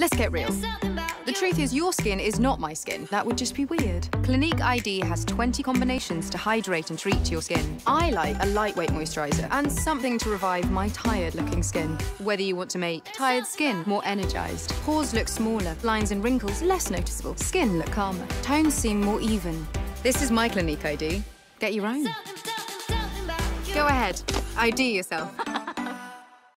Let's get real. The truth is, your skin is not my skin. That would just be weird. Clinique ID has 20 combinations to hydrate and treat your skin. I like a lightweight moisturizer and something to revive my tired-looking skin. Whether you want to make tired skin more energized, pores look smaller, lines and wrinkles less noticeable, skin look calmer, tones seem more even. This is my Clinique ID. Get your own. Go ahead, ID yourself.